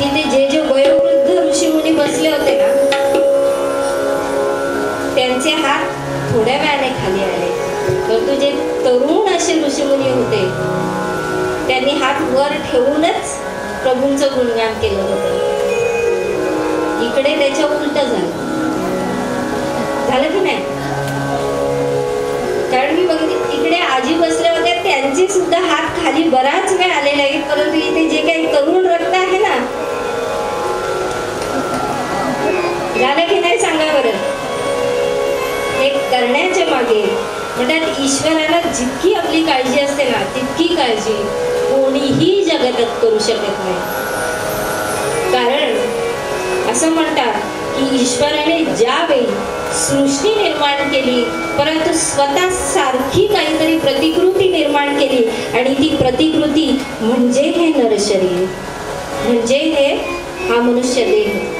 तिथे जे जे वयोवृद्ध ऋषीमुनी बसले होते ना त्यांचे हात थोड्या वेळाने खाली आले. परंतु जे तरुण असे ऋषीमुनी होते त्यांनी हात वर ठेवूनच प्रभूंचं गुणगान केलं होतं. इकडे त्याच्या उलट झालं. झालं की नाही? कारण मी बघितले इकडे आजी बसल्या होत्या त्यांचे सुद्धा हात खाली बराच वेळ आलेले आहेत परंतु इथे जे काही तरुण रक्त आहे झालं की नाही सांगा बरं? हे करण्याच्या मागे म्हणतात ईश्वराला जितकी आपली काळजी असते ना तितकी काळजी कोणीही जगतात करू शकत नाही. कारण असं म्हणतात की ईश्वराने ज्यावेळी सृष्टी निर्माण केली परंतु स्वतः सारखी काहीतरी प्रतिकृती निर्माण केली आणि ती प्रतिकृती म्हणजे हे नरशरीर म्हणजे हे हा मनुष्य देह.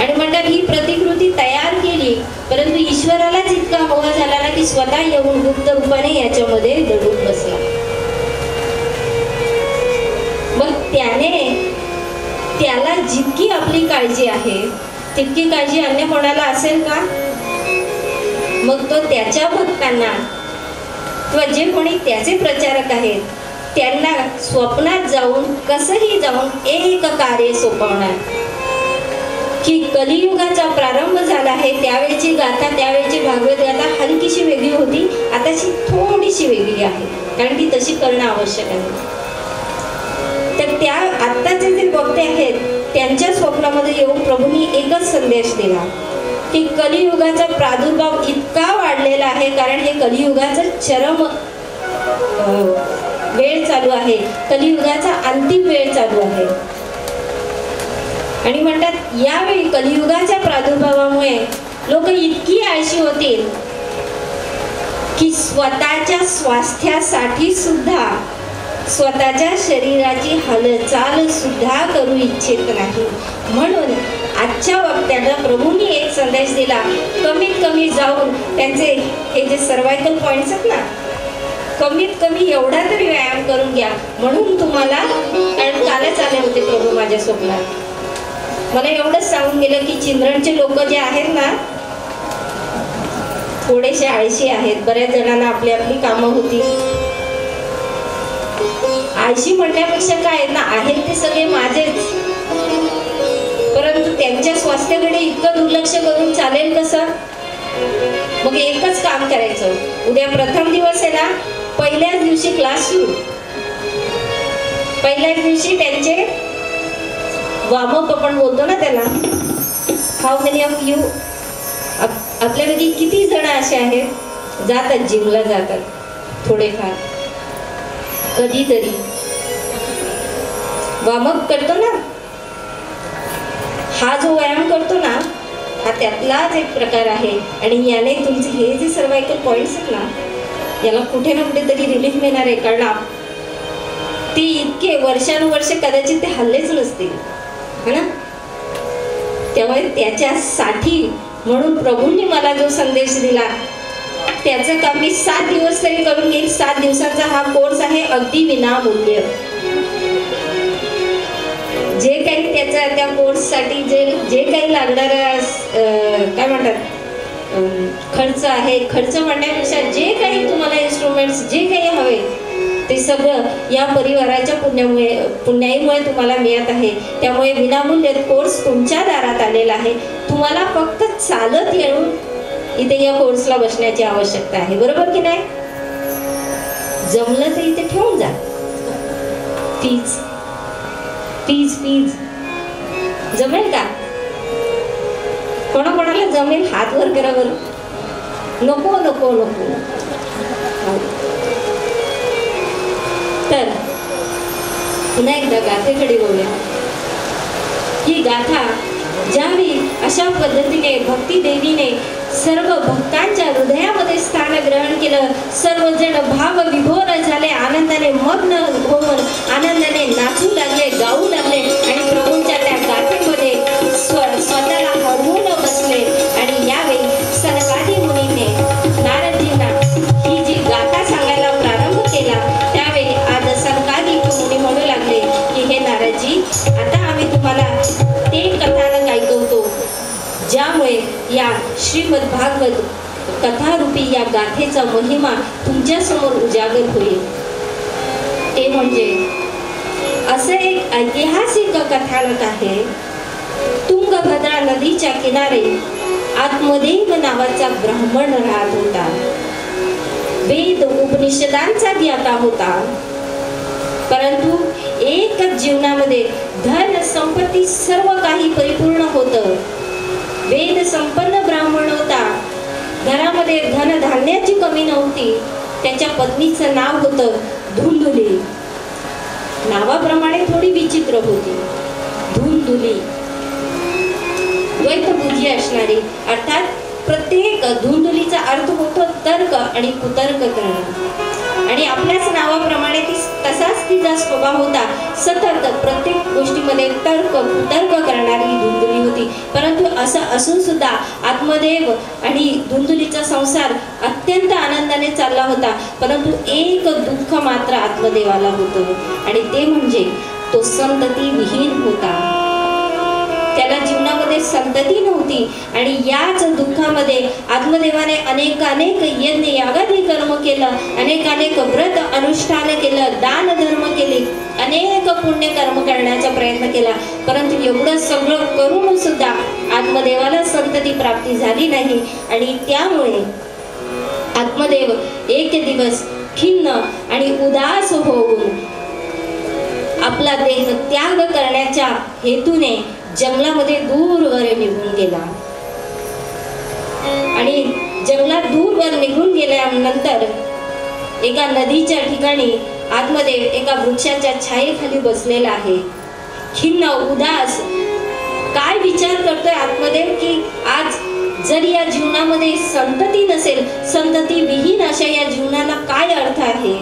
आणि म्हणतात ही प्रतिकृती तयार केली परंतु ईश्वरालाच इतका मोह झाला ना की स्वतः येऊन गुप्त रूपाने याच्यामध्ये दडून बसला. मग त्याने त्याला जितकी आपली काळजी आहे तितकी काळजी अन्य कोणाला असेल का? मग तो त्याच्या भक्तांना किंवा जे कोणी त्याचे प्रचारक आहेत त्यांना स्वप्नात जाऊन कसंही जाऊन एक कार्य सोपवणार. की कलियुगाचा प्रारंभ झाला आहे. त्यावेळची गाथा त्यावेळची भागवत गाथा हलकीशी वेगळी होती. आताची थोडीशी वेगळी आहे. कारण ती तशी करणं आवश्यक आहे. तर त्या आत्ताचे जे वक्ते आहेत त्यांच्या स्वप्नामध्ये येऊन प्रभूंनी एकच संदेश दिला की कलियुगाचा प्रादुर्भाव इतका वाढलेला आहे. कारण हे कलियुगाचं चरम वेळ चालू आहे. कलियुगाचा अंतिम वेळ चालू आहे. आणि म्हणतात यावेळी कलियुगाच्या प्रादुर्भावामुळे लोक इतकी आळशी होतील की स्वतःच्या स्वास्थ्यासाठी सुद्धा स्वतःच्या शरीराची हालचाल सुद्धा करू इच्छित नाही. म्हणून आजच्या वक्त्यांना प्रभूंनी एक संदेश दिला कमीत कमी जाऊन त्यांचे हे जे सर्वायकल पॉईंट्स आहेत ना कमीत कमी एवढा तरी व्यायाम करून घ्या. म्हणून तुम्हाला कारण कालच आले होते प्रभू माझ्या स्वप्नात मला एवढंच सांगून गेलं की चिंद्रणचे लोक जे आहेत ना थोडेसे आळशी आहेत. बऱ्याच जणांना आपली आपली कामं होती. आळशी म्हणण्यापेक्षा काय आहेत ना आहेत ते सगळे माझेच. परंतु त्यांच्या स्वास्थ्याकडे इतकं दुर्लक्ष करून चालेल कसं? मग एकच काम करायचं. उद्या प्रथम दिवस आहे ना पहिल्याच दिवशी क्लास सुरू. पहिल्याच दिवशी त्यांचे वामअप आपण बोलतो ना त्याला. हाऊ मेनी ऑफ यू आपल्यापैकी किती जण असे आहेत? जातात जिमला जातात थोडेफार. कधीतरी. वामअप करतो ना. हा जो व्यायाम करतो ना हा त्यातलाच एक प्रकार आहे. आणि याने तुमचे हे जे सर्वायकल पॉईंट्स आहेत ना याला कुठे ना कुठेतरी रिलीफ मिळणार आहे. कारण ते इतके वर्षानुवर्षे कदाचित ते हल्लेच नसतील. है ना? त्यामुळे त्याच्यासाठी म्हणून प्रभूंनी मला जो संदेश दिला त्याचं काम मी सात दिवस तरी करून घेईल सात दिवसाचा हा कोर्स आहे अगदी विनामूल्य. जे काही त्याचा त्या कोर्ससाठी जे जे काही लागणार काय म्हणतात खर्च आहे खर्च म्हणण्यापेक्षा जे काही तुम्हाला इन्स्ट्रुमेंट्स जे काही हवे ते सगळं या परिवाराच्या पुण्यामुळे पुण्याईमुळे तुम्हाला मिळत आहे. त्यामुळे विनामूल्य कोर्स तुमच्या दारात आलेला आहे. तुम्हाला फक्त चालत येऊन इथे या कोर्सला बसण्याची आवश्यकता आहे. बरोबर की नाही? जमलं तर इथे ठेवून जा. फीज फीज फीज जमेल का? कोणाकोणाला जमेल? हात वर करा बरं. नको नको नको. तर पुन्हा एकदा गाथेकडे बोलूया ही गाथा ज्यावेळी अशा पद्धतीने भक्ती देवीने सर्व भक्तांच्या हृदयामध्ये स्थान ग्रहण केलं सर्वजण भाव विभोर झाले आनंदाने मग्न होऊन आनंदाने नाचू लागले गाऊ लागले आणि श्रीमद भागवत कथारूपी या गाथेचा महिमा तुमच्यासमोर उजागर होईल. ते म्हणजे असं एक ऐतिहासिक कथानक आहे. तुंगभद्रा नदीच्या किनारे आत्मदेव नावाचा ब्राह्मण राहत होता. वेद उपनिषदांचा ज्ञाता होता. परंतु एकच जीवनामध्ये धन संपत्ती सर्व काही परिपूर्ण होतं. वेद संपन्न ब्राह्मण होता. घरामध्ये धनधान्याची कमी नव्हती. त्याच्या पत्नीचं नाव होतं धुलधुली नावाप्रमाणे थोडी विचित्र होती. धुंदुली. द्वैत बुद्धी असणारी अर्थात प्रत्येक धुंदुलीचा अर्थ होतो तर्क आणि कुतर्क करणे आणि आपल्याच नावाप्रमाणे ती तसाच तिचा स्वभाव होता. सतर्क प्रत्येक गोष्टीमध्ये तर्क कुतर्क करणारी ही धुंदुली होती. परंतु असं असून सुद्धा आत्मदेव आणि धुंदुलीचा संसार अत्यंत आनंदाने चालला होता. परंतु एक दुःख मात्र आत्मदेवाला होतं. आणि ते म्हणजे तो संतती विहीन होता. त्याला जीवनामध्ये संतती नव्हती. आणि याच दुःखामध्ये आत्मदेवाने अनेक अनेक यज्ञ यागादी कर्म केलं अनेक अनेक व्रत अनुष्ठान केलं दान धर्म केले अनेक पुण्य कर्म करण्याचा प्रयत्न केला. परंतु एवढं सगळं करून सुद्धा आत्मदेवाला संतती प्राप्ती झाली नाही. आणि त्यामुळे आत्मदेव एक दिवस खिन्न आणि उदास होऊन आपला देह त्याग करण्याच्या हेतूने जंगलामध्ये दूरवर निघून गेला. आणि जंगलात दूरवर निघून गेल्यानंतर एका नदीच्या ठिकाणी आतमध्ये एका वृक्षाच्या छायेखाली बसलेला आहे. खिन्न उदास काय विचार करतोय आतमध्ये की आज जर या जीवनामध्ये संतती नसेल संतती विहीन अशा या जीवनाला काय अर्थ आहे?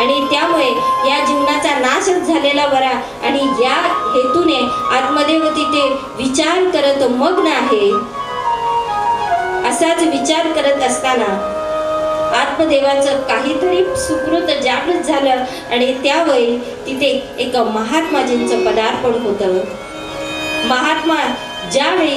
आणि त्यामुळे या जीवनाचा नाशच झालेला बरा आणि या हेतूने आत्मदेव तिथे विचार करत मग्न आहे. असाच विचार करत असताना आत्मदेवाचं काहीतरी सुकृत जागृत झालं आणि त्यावेळी तिथे एक महात्माजींचं पदार्पण होतं. महात्मा ज्यावेळी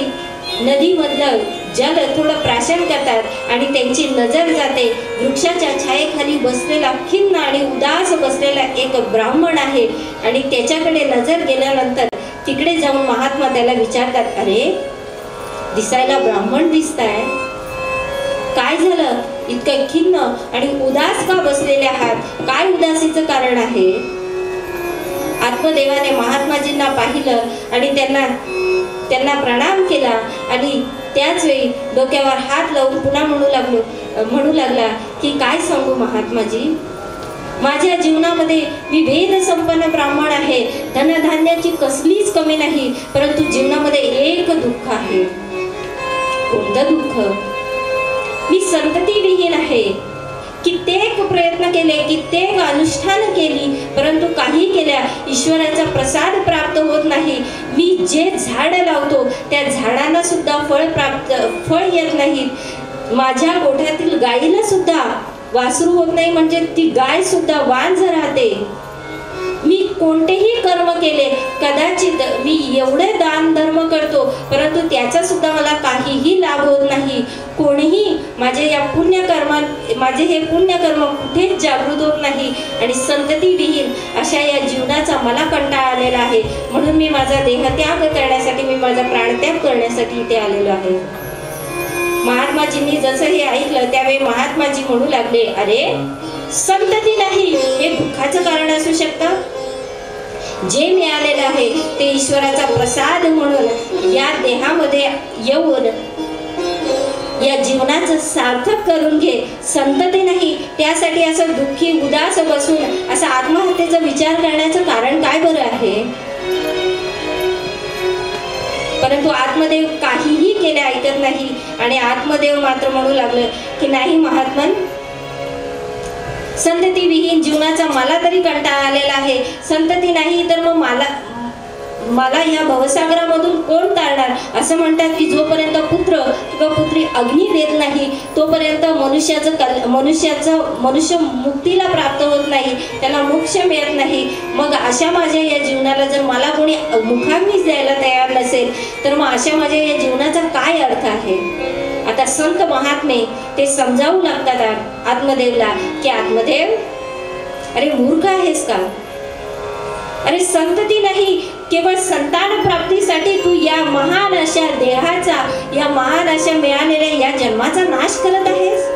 नदीमधलं जल थोडं प्राशन करतात आणि त्यांची नजर जाते. वृक्षाच्या छायेखाली बसलेला खिन्न आणि उदास बसलेला एक ब्राह्मण आहे. आणि त्याच्याकडे नजर गेल्यानंतर तिकडे जाऊन महात्मा त्याला विचारतात अरे दिसायला ब्राह्मण दिसताय. काय झालं? इतकं खिन्न आणि उदास का बसलेले आहात? काय उदासीचं कारण आहे? आत्मदेवाने महात्माजींना पाहिलं आणि त्यांना त्यांना प्रणाम केला आणि त्याच वेळी डोक्यावर हात लावून पुन्हा म्हणू लागलो म्हणू लागला की काय सांगू महात्माजी? माझ्या जीवनामध्ये मी वेद संपन्न ब्राह्मण आहे. धनधान्याची कसलीच कमी नाही परंतु जीवनामध्ये एक दुःख आहे. कोणतं दुःख? मी संततीविहीन आहे. कित्येक प्रयत्न केले कित्येक अनुष्ठान केली परंतु काही केल्या ईश्वराचा प्रसाद प्राप्त होत नाही. मी जे झाड लावतो त्या झाडांना सुद्धा फळ प्राप्त फळ येत नाहीत माझ्या गोठ्यातील गायीला सुद्धा वासरू होत नाही म्हणजे ती गाय सुद्धा वांझ राहते. कोणतेही कर्म केले कदाचित मी एवढे दान धर्म करतो परंतु त्याचा सुद्धा मला काहीही लाभ होत नाही. कोणीही माझे या पुण्यकर्मा माझे हे पुण्यकर्म कुठेच जागृत होत नाही. आणि संतती विहीन अशा या जीवनाचा मला कंटाळा आलेला आहे. म्हणून मी माझा देह त्याग करण्यासाठी मी माझा प्राणत्याग करण्यासाठी इथे आलेलो आहे. महात्माजींनी जसं हे ऐकलं त्यावेळी महात्माजी म्हणू लागले अरे संतती नाही. हे दुःखाचं कारण असू शकतं? जे मिळालेलं आहे ते ईश्वराचा प्रसाद म्हणून या देहामध्ये येऊन या जीवनाचं सार्थक करून घे. संतती नाही. त्यासाठी असं दुःखी उदास बसून असं आत्महत्येचा विचार करण्याचं कारण काय बरं आहे? परंतु आत्मदेव काहीही केले ऐकत नाही आणि आत्मदेव मात्र म्हणू लागलं की नाही महात्मन संतती विहीन जीवनाचा मला तरी कंटाळा आलेला आहे. संतती नाही तर मग मला मला या भवसागरामधून कोण तारणार? असं म्हणतात की जोपर्यंत पुत्र किंवा पुत्री अग्नी देत नाही तोपर्यंत मनुष्याचं कल मनुष्याचं मनुष्य मुक्तीला प्राप्त होत नाही त्याला मोक्ष मिळत नाही. मग अशा माझ्या या जीवनाला जर मला कोणी मुखाग्नीच द्यायला तयार नसेल तर मग अशा माझ्या या जीवनाचा काय अर्थ आहे? आता संत महात्मे ते समजावू लागतात आत्मदेवला की आत्मदेव अरे मूर्ख आहेस का? अरे संतती नाही केवळ संतान प्राप्तीसाठी तू या महान अशा देहाचा या महान अशा मिळालेल्या या जन्माचा नाश करत आहेस?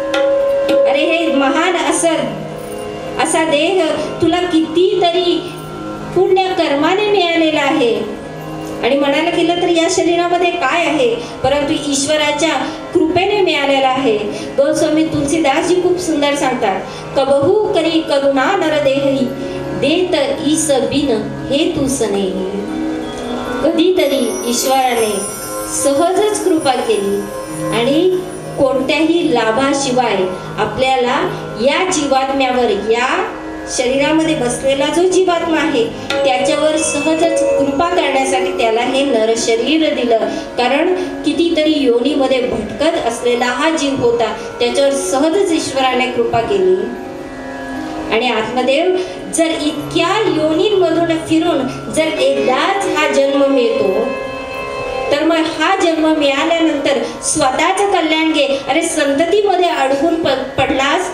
अरे हे महान असं असा देह तुला कितीतरी पुण्य कर्माने मिळालेला आहे. आणि म्हणायला गेलं तर या शरीरामध्ये काय आहे? परंतु ईश्वराच्या कृपेने मिळालेला आहे. गोस्वामी तुलसीदासजी खूप सुंदर सांगतात कबहू करी करुणा नरदेही देत ईस बिन हे तू सने कधीतरी ईश्वराने सहजच कृपा केली आणि कोणत्याही लाभाशिवाय आपल्याला या जीवात्म्यावर या शरीरामध्ये बसलेला जो जीवात्मा आहे त्याच्यावर सहजच कृपा करण्यासाठी त्याला हे नर शरीर दिलं. कारण कितीतरी योनीमध्ये भटकत असलेला हा जीव होता त्याच्यावर सहजच ईश्वराने कृपा केली. आणि आत्मदेव जर इतक्या योनींमधून फिरून जर एकदाच हा जन्म मिळतो तर मग हा जन्म मिळाल्यानंतर स्वतःच कल्याण घे. अरे संततीमध्ये अडकून प- पडलास?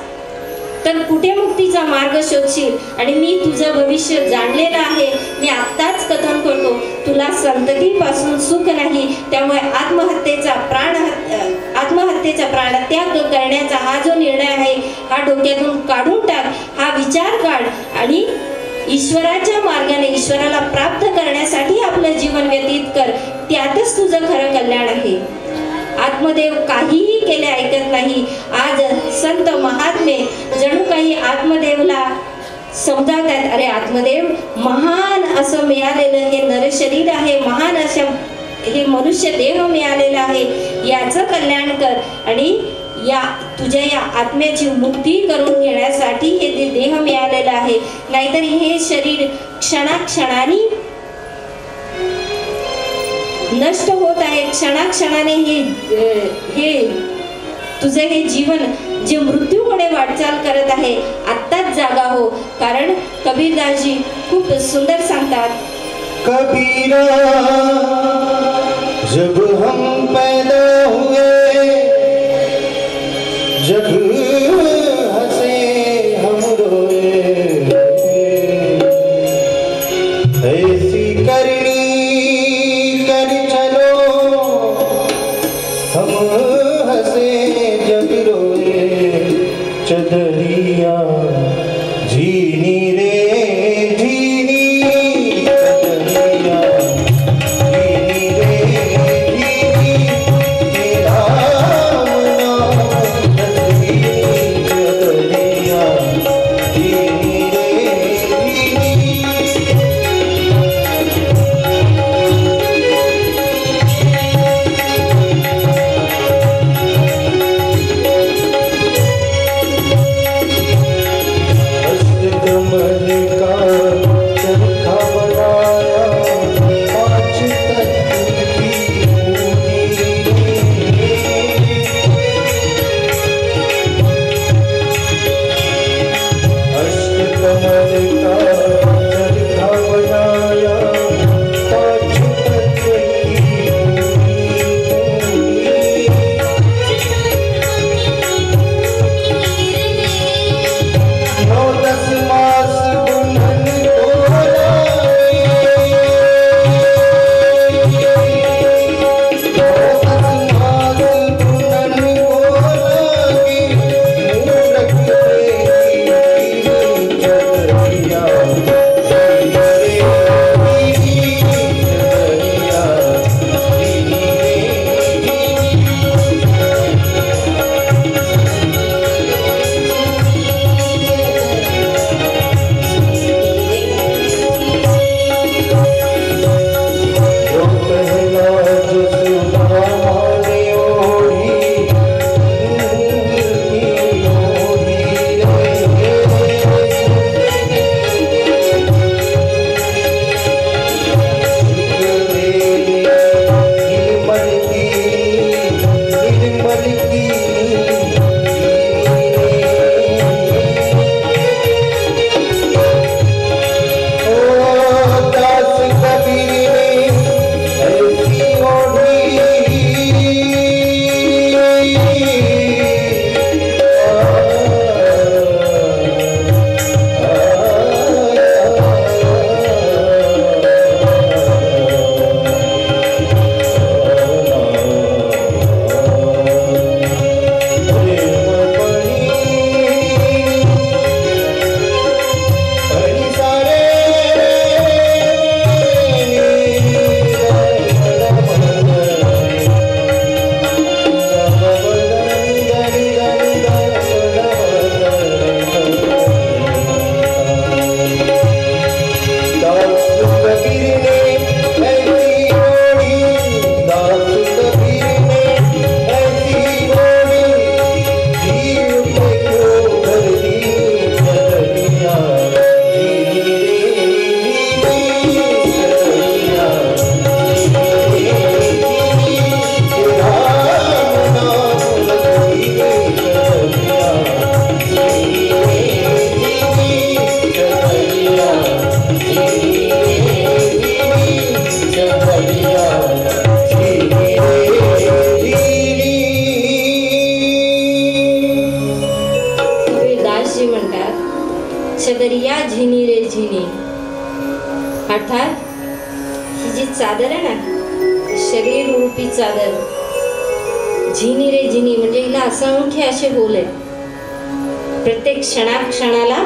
तर कुठे मुक्तीचा मार्ग शोधशील? आणि मी तुझं भविष्य जाणलेलं आहे. मी आत्ताच कथन करतो. तुला संततीपासून सुख नाही. त्यामुळे आत्महत्येचा प्राण आत्महत्येचा प्राणत्याग करण्याचा हा जो निर्णय आहे हा डोक्यातून काढून टाक. हा विचार काढ. आणि ईश्वराच्या मार्गाने ईश्वराला प्राप्त करण्यासाठी आपलं जीवन व्यतीत कर. त्यातच तुझं खरं कल्याण आहे. आत्मदेव काहीही केले ऐकत नाही आज संत महात्मे जणू काही आत्मदेवला समजावतात. अरे आत्मदेव महान असं मिळालेलं हे नर शरीर आहे. महान अशा हे मनुष्य देह मिळालेला आहे. याचं कल्याण कर. आणि या तुझ्या या आत्म्याची मुक्ती करून घेण्यासाठी हे दे- देह मिळालेला आहे नाहीतर हे शरीर क्षणाक्षणाने नष्ट होत आहे. क्षणाक्षणाने हे हे तुझे हे जीवन जे मृत्यूकडे वाटचाल करत आहे आत्ताच जागा हो. कारण कबीरदासजी खूप सुंदर सांगतात. कबीरा जब हम पैदा हुए असंख्य असे बोल आहेत प्रत्येक क्षणा क्षणाला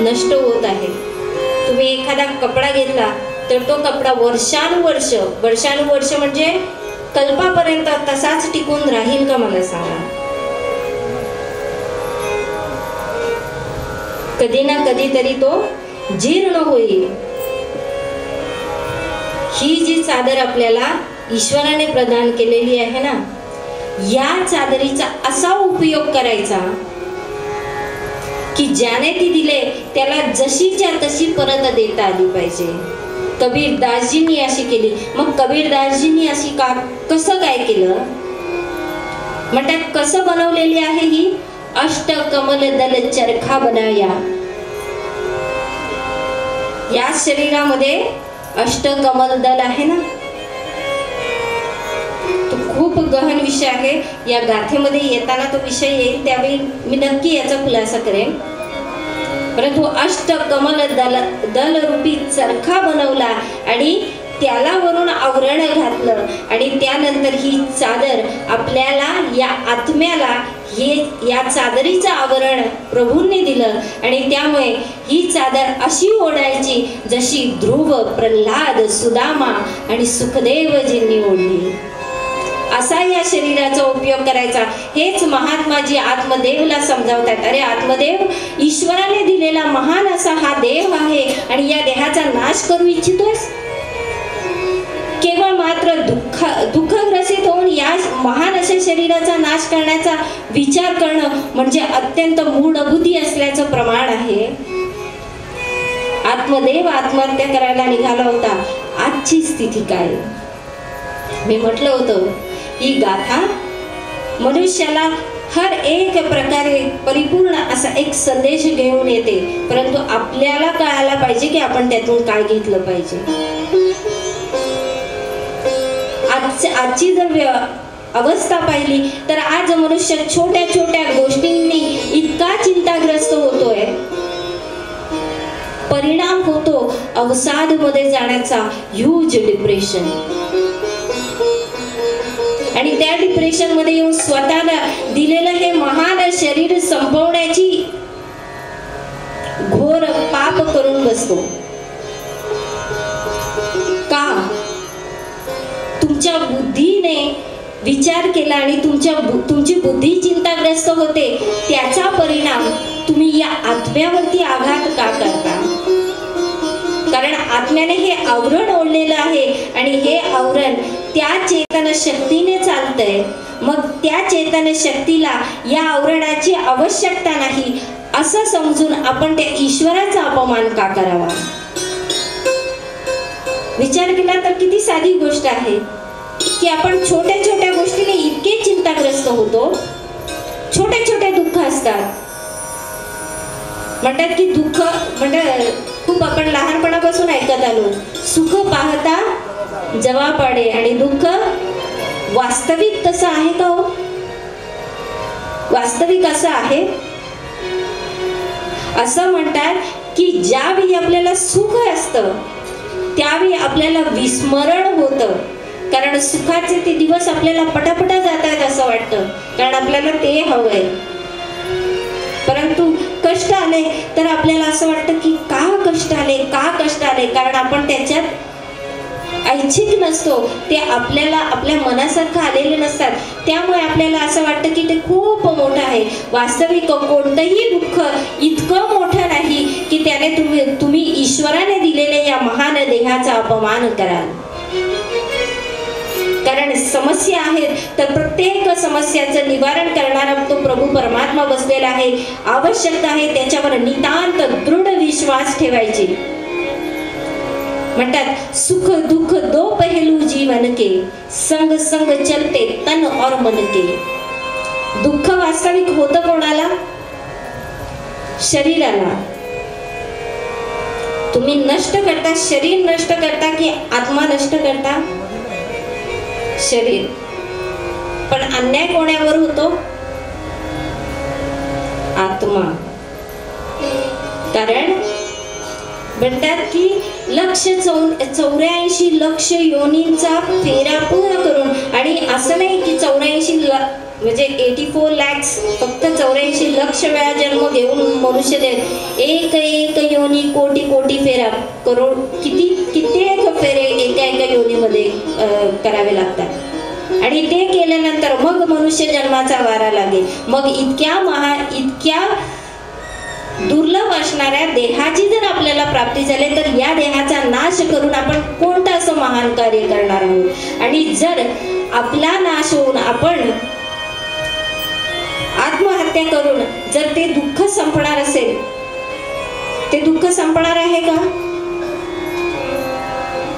नष्ट होत आहे. तुम्ही एखादा कपडा घेतला तर तो कपडा वर्षानुवर्ष वर्षानुवर्ष म्हणजे कल्पापर्यंत तसाच टिकून राहील का मला सांगा? कधी ना कधीतरी तो जीर्ण होईल. ही जी चादर आपल्याला ईश्वराने प्रदान केलेली आहे ना या चादरीचा असा उपयोग करायचा की ज्याने ती दिले त्याला जशीच्या तशी परत देता आली पाहिजे. कबीर दासजींनी अशी केली. मग कबीर दासजींनी अशी का कसं काय केलं? म्हणतात कसं बनवलेली आहे ही? अष्ट कमल दल चरखा बनाया. या शरीरामध्ये अष्ट कमल दल आहे ना? खूप गहन विषय आहे. या गाथेमध्ये येताना तो विषय येईल त्यावेळी मी नक्की याचा खुलासा करेन. परंतु अष्ट कमल दल दलरूपी चरखा बनवला आणि त्याला वरून आवरण घातलं आणि त्यानंतर ही चादर आपल्याला या आत्म्याला हे या चादरीचं आवरण प्रभूंनी दिलं आणि त्यामुळे ही चादर अशी ओढायची जशी ध्रुव प्रल्हाद सुदामा आणि सुखदेवजींनी ओढली. असा या शरीराचा उपयोग करायचा. हेच महात्माजी आत्मदेवला समजावतात. अरे आत्मदेव ईश्वराने दिलेला महान असा हा देव आहे आणि या देहाचा नाश करू इच्छितोस केवळ मात्र दुःख दुःखग्रसित होऊन या महान अशा शरीराचा नाश करण्याचा विचार करणं म्हणजे अत्यंत मूढबुद्धी असल्याचं प्रमाण आहे. आत्मदेव आत्महत्या करायला निघाला होता. आजची स्थिती काय? मी म्हटलं होतं ही गाथा मनुष्याला हर एक प्रकारे परिपूर्ण असा एक संदेश घेऊन येते. परंतु आपल्याला कळायला पाहिजे की आपण त्यातून काय घेतलं पाहिजे. आज आजची जर अवस्था पाहिली तर आज मनुष्य छोट्या छोट्या गोष्टींनी इतका चिंताग्रस्त होतोय. परिणाम होतो अवसादमध्ये जाण्याचा ह्यूज डिप्रेशन आणि त्या डिप्रेशनमध्ये येऊन स्वतःला दिलेलं हे महान शरीर संपवण्याची घोर पाप करून बसतो. का? तुमच्या बुद्धीने विचार केला आणि तुमच्या तुमची बुद्धी चिंताग्रस्त होते त्याचा परिणाम तुम्ही या आत्म्यावरती आघात का करता? आत्म्याने हे आवरण ओढलेलं आहे आणि हे आवरण त्या चेतन शक्तीने चालतंय. मग त्या चेतन शक्तीला या आवरणाची आवश्यकता नाही असं समजून आपण त्या ईश्वराचा अपमान का करावा? विचार केला तर किती साधी गोष्ट आहे की आपण छोट्या छोट्या गोष्टीने इतके चिंताग्रस्त होतो. छोटे छोटे दुःख असतात. म्हणतात की दुःख म्हणजे खूप आपण लहान लहानपणापासून ऐकत आलो. सुख पाहता जवा पाडे आणि दुःख वास्तविक तसं आहे का हो? वास्तविक असं आहे? असं म्हणतात की ज्यावेळी आपल्याला सुख असतं त्यावेळी आपल्याला विस्मरण होतं. कारण सुखाचे ते दिवस आपल्याला पटापटा जात आहेत असं वाटतं. कारण आपल्याला ते हवंय. आहे कष्ट आले तर आपल्याला असं वाटतं की का कष्ट आले का कष्ट आले? कारण आपण त्याच्यात ऐच्छिक नसतो. ते आपल्याला आपल्या मनासारखं आलेले नसतात. त्यामुळे आपल्याला असं वाटतं की ते खूप मोठं आहे. वास्तविक कोणतंही दुःख इतकं मोठं नाही की त्याने तुम्ही तुम्ही ईश्वराने दिलेल्या या महान देहाचा अपमान कराल. कारण समस्या आहेत तर प्रत्येक समस्याचं निवारण करणारा तो प्रभू परमात्मा बसलेला आहे आवश्यकता आहे त्याच्यावर नितांत दृढ विश्वास ठेवायची. म्हणतात सुख दुःख दो पहलू जीवन के संग संग चलते तन और मन के. दुःख वास्तविक होतं कोणाला? शरीराला. तुम्ही नष्ट करता शरीर नष्ट करता की आत्मा नष्ट करता? शरीर. पण अन्याय कोण्यावर होतो? आत्मा. कारण म्हणतात की लक्ष चौ चौऱ्याऐंशी लक्ष योनींचा फेरा पूर्ण करून आणि असं नाही की चौऱ्याऐंशी म्हणजे एटी फोर लॅक्स फक्त चौऱ्याऐंशी लक्ष वेळा जन्म घेऊन मनुष्य दे एक एक योनी कोटी कोटी फेरा. करोड किती कित्येक फेरे एका एका योनीमध्ये करावे लागतात. आणि ते केल्यानंतर मग मनुष्य जन्माचा वारा लागेल मग इतक्या महा इतक्या दुर्लभ असणाऱ्या देहाची जर आपल्याला प्राप्ती झाली तर या देहाचा नाश करून आपण कोणतं असं महान कार्य करणार आहोत? आणि जर आपला नाश होऊन आपण आत्महत्या करून जर ते दुःख संपणार असेल ते दुःख संपणार आहे का?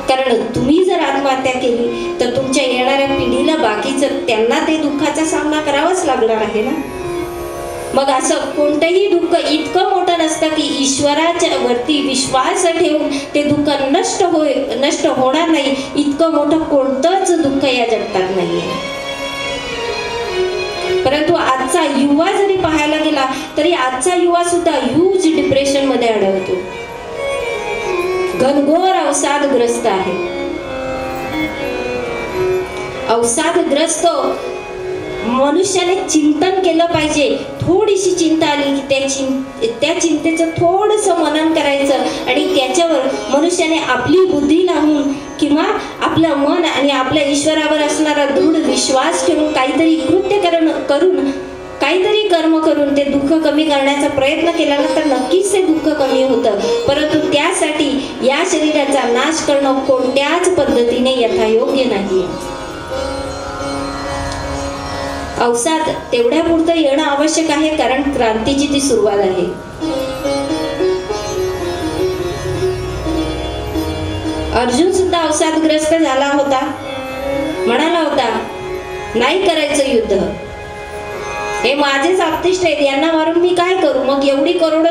कारण तुम्ही जर आत्महत्या केली तर तुमच्या येणाऱ्या पिढीला बाकीचं त्यांना ते दुःखाचा सामना करावाच लागणार आहे ना? मग असं कोणतंही दुःख इतकं मोठं नसतं की ईश्वराच्या वरती विश्वास ठेवून ते दुःख नष्ट होय नष्ट होणार नाही. इतकं मोठं कोणतंच दुःख या जगतात नाहीये. परंतु आजचा युवा जरी पाहायला गेला तरी आजचा युवा सुद्धा ह्यूज डिप्रेशनमध्ये आढळतो घनघोर अवसादग्रस्त आहे. अवसादग्रस्त मनुष्याने चिंतन केलं पाहिजे. थोडीशी चिंता आली की त्या चिं त्या चिंतेचं थोडंसं मनन करायचं आणि त्याच्यावर मनुष्याने आपली बुद्धी लावून किंवा आपलं मन आणि आपल्या ईश्वरावर असणारा दृढ विश्वास ठेवून काहीतरी कृत्य करण करून काहीतरी कर्म करून ते दुःख कमी करण्याचा प्रयत्न केला ना तर नक्कीच ते दुःख कमी होतं. परंतु त्यासाठी या शरीराचा नाश करणं कोणत्याच पद्धतीने यथायोग्य नाही अवसाद तेवढ्या पुरतं येणं आवश्यक आहे कारण क्रांतीची ती सुरुवात आहे. अर्जुन सुद्धा अवसादग्रस्त झाला होता. म्हणाला होता नाही करायचं युद्ध. हे माझेच आपतिष्ट आहेत. यांना मारून मी काय करू? मग एवढी करोड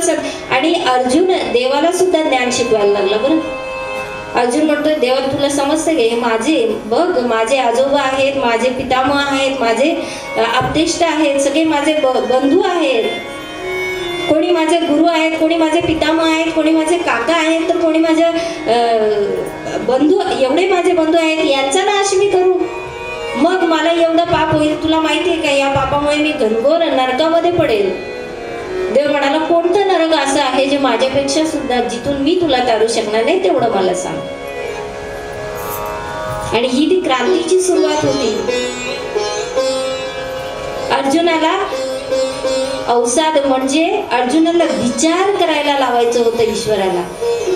आणि अर्जुन देवाला सुद्धा ज्ञान शिकवायला लागला. बरं. अर्जुन म्हणतो देवा तुला समजतं गे माझे बघ माझे आजोबा आहेत माझे पितामह आहेत माझे आपतिष्ट आहेत. सगळे माझे ब- बंधू आहेत. कोणी माझे गुरु आहेत कोणी माझे पितामह आहेत कोणी माझे काका आहेत तर कोणी माझे बंधू एवढे माझे बंधू आहेत यांचा नाश मी करू मग मला एवढं पाप होईल तुला माहिती आहे का या पापामुळे मी घनघोर नरकामध्ये पडेल. देव म्हणाला कोणतं नरक असं आहे जे माझ्यापेक्षा सुद्धा जिथून मी तुला तारू शकणार नाही तेवढं मला सांग. आणि ही ती क्रांतीची सुरुवात होती. अर्जुनाला अवसाद म्हणजे अर्जुनाला विचार करायला लावायचं होतं ईश्वराला.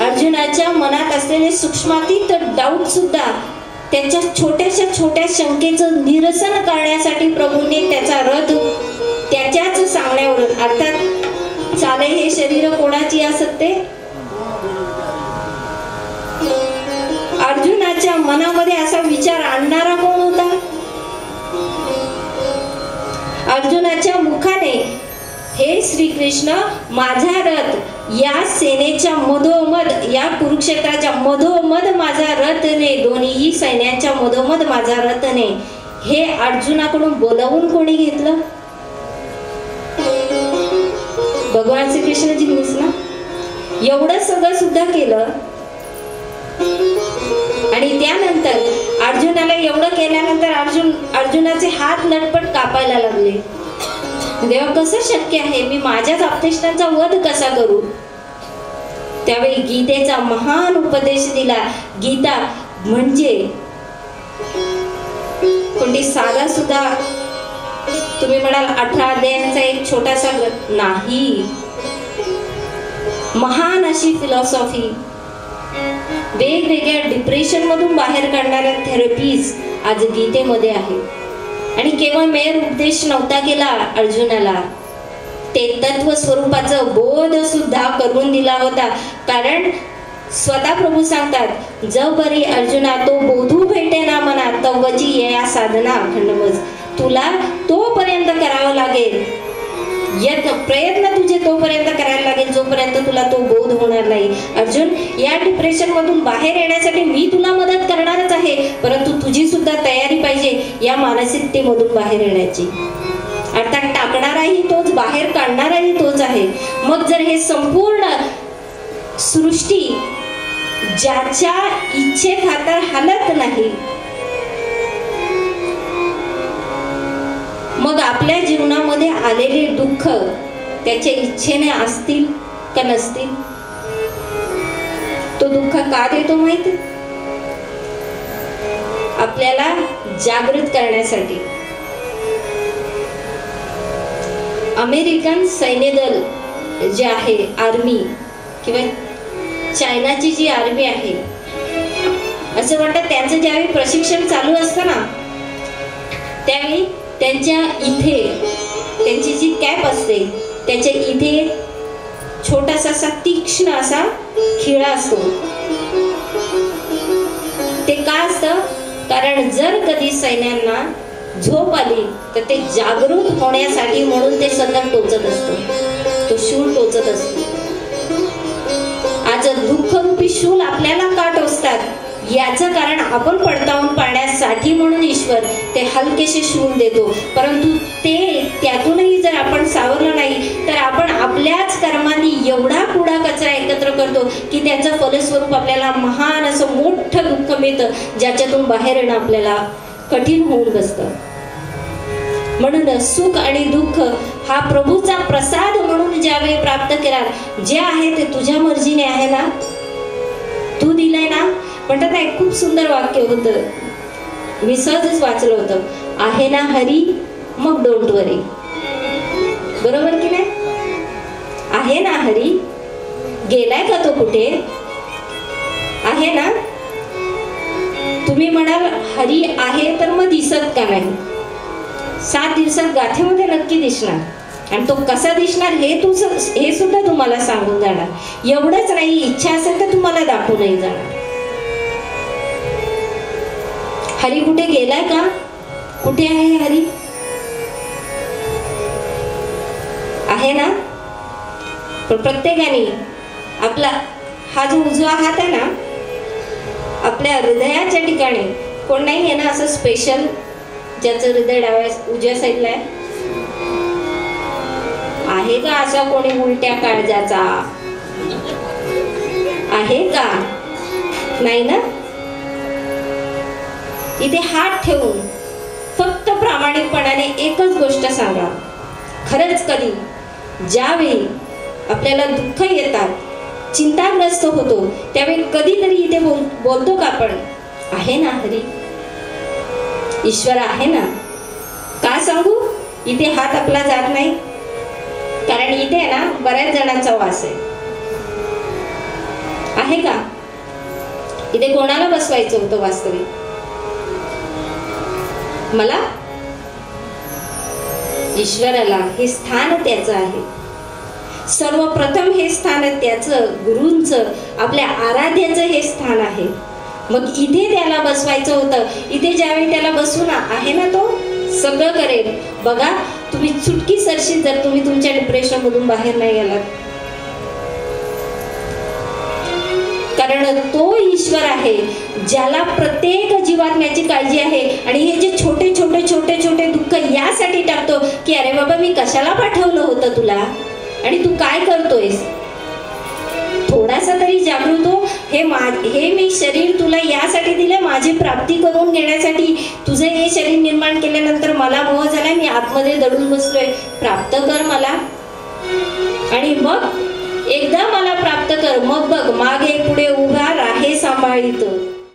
अर्जुनाच्या मनात असलेले सूक्ष्मातीत डाऊट सुद्धा त्याच्या छोट्याशा छोट्या शंकेचं निरसन करण्यासाठी प्रभूंनी त्याचा रथ त्याच्याच सांगण्यावरून अर्थात चाले हे शरीर कोणाची असत? ते अर्जुनाच्या मनामध्ये असा विचार आणणारा हे श्रीकृष्ण माझा रथ या सेनेच्या मधोमध या कुरुक्षेत्राच्या मधोमध माझा रथने दोन्ही सैन्याच्या मधोमध माझा रथने हे अर्जुनाकडून बोलावून कोणी घेतलं? भगवान श्रीकृष्णजींनीच ना? एवढं सगळं सुद्धा केलं. आणि त्यानंतर अर्जुनाला एवढं केल्यानंतर अर्जुन अर्जुनाचे हात लटपट कापायला लागले. देवा कसं शक्य आहे? मी माझ्याच आपतेष्टांचा वध कसा करू? त्यावेळी गीतेचा महान उपदेश दिला. गीता म्हणजे कोणती साधा सुद्धा तुम्ही म्हणाल अठरा अध्यायांचा एक छोटासा नाही. महान अशी फिलॉसॉफी वेगवेगळ्या डिप्रेशन मधून बाहेर काढणाऱ्या थेरपीज आज गीतेमध्ये आहे आणि केवळ मेर उपदेश नव्हता केला अर्जुनाला ते तत्व स्वरूपाचं बोध सुद्धा करून दिला होता. कारण स्वतः प्रभू सांगतात जबरी अर्जुना तो बोधू भेटे ना मना तवची या साधना अखंडमज तुला तोपर्यंत करावं लागेल. यत्न प्रयत्न तुझे तोपर्यंत करायला लागेल जोपर्यंत तुला तो बोध होणार नाही. अर्जुन या डिप्रेशन मधून बाहेर येण्यासाठी मी तुला मदत करणारच आहे परंतु तुझी सुद्धा तयारी पाहिजे या मानसिकतेमधून बाहेर येण्याची. अर्थात टाकणाराही तोच बाहेर काढणाराही तोच आहे. मग जर हे संपूर्ण सृष्टी ज्याच्या इच्छे खातर हालत नाही मग आपल्या जीवनामध्ये आलेले दुःख त्याच्या इच्छेने असतील का नसतील? तो दुःख का देतो माहिती? आपल्याला जागृत करण्यासाठी. अमेरिकन सैन्य दल जे आहे आर्मी किंवा चायनाची जी आर्मी आहे असं वाटतं त्यांचं ज्यावेळी प्रशिक्षण चालू असतं ना त्यावेळी त्यांच्या इथे त्यांची जी कॅप असते त्याच्या इथे छोटासा असा तीक्ष्ण असा खिळा असतो. ते का असतं? कारण जर कधी सैन्यांना झोप आली तर ते जागृत होण्यासाठी म्हणून ते सतत टोचत असतो. तो शूल टोचत असतो. आज दुःखरूपी शूल आपल्याला का टोचतात? याचं कारण आपण पडताळून पाहण्यासाठी म्हणून ईश्वर ते हलकेसे शूल देतो. परंतु ते त्यातूनही जर आपण सावरलं नाही तर आपण आपल्याच कर्मांनी एवढा कुडा कचरा एकत्र करतो की त्याचं फलस्वरूप आपल्याला महान असं मोठं दुःख मिळतं ज्याच्यातून बाहेर येणं आपल्याला कठीण होऊन बसतं. म्हणून सुख आणि दुःख हा प्रभूचा प्रसाद म्हणून ज्यावेळी प्राप्त केला जे आहे ते तुझ्या मर्जीने आहे ना? तू दिलंय ना? म्हणतात ना एक खूप सुंदर वाक्य होतं. मी सहजच वाचलं होतं. आहे ना हरी मग डोंट वरी बरोबर की नाही? आहे ना हरी गेलाय का तो कुठे? आहे ना? तुम्ही म्हणाल हरी आहे तर मग दिसत का नाही? सात दिवसात गाथेमध्ये नक्की दिसणार. आणि तो कसा दिसणार हे तू हे सुद्धा तुम्हाला सांगून जाणार. एवढंच नाही इच्छा असेल तर तुम्हाला दाखवूनही जाणार. हरी कुठे गेलाय का? कुठे आहे हरी? आहे ना? पण प्रत्येकाने आपला हा जो उजवा हात आहे ना आपल्या हृदयाच्या ठिकाणी कोण नाही आहे ना असं स्पेशल ज्याचं हृदय डाव्या उजव्या साईडला आहे? आहे का असा कोणी उलट्या काळजाचा? आहे का? नाही ना? इथे हात ठेवून फक्त प्रामाणिकपणाने एकच गोष्ट सांगा. खरंच कधी? ज्यावेळी आपल्याला दुःख येतात चिंताग्रस्त होतो त्यावेळी कधीतरी इथे बोल बोलतो का आपण? आहे ना हरी? ईश्वर आहे ना? का सांगू? इथे हात आपला जात नाही. कारण इथे ना बऱ्याच जणांचा वास आहे. आहे का? इथे कोणाला बसवायचं होतं वास्तविक? मला? ईश्वराला हे स्थान त्याचं आहे. सर्वप्रथम हे स्थान त्याचं गुरूंचं आपल्या आराध्याचं हे स्थान आहे. मग इथे त्याला बसवायचं होतं. इथे ज्यावेळी त्याला बसून आहे ना तो? सगळं करेल. बघा तुम्ही चुटकी सरशील जर तुम्ही तुमच्या डिप्रेशनमधून बाहेर नाही गेलात कारण तो ईश्वर आहे ज्याला प्रत्येक जीवात्म्याची काळजी आहे आणि हे जे छोटे छोटे छोटे छोटे दुःख यासाठी टाकतो की अरे बाबा मी कशाला पाठवलं होतं तुला? आणि तू काय करतोयस? थोडासा तरी जागृत हो. हे मा हे मी शरीर तुला यासाठी दिलं माझी प्राप्ती करून घेण्यासाठी. तुझं हे शरीर निर्माण केल्यानंतर मला मोह झालाय मी आतमध्ये दडून बसलोय. प्राप्त कर मला. आणि मग एकदा मला प्राप्त कर. मग बघ मागे पुढे उभा राहे सांभाळीत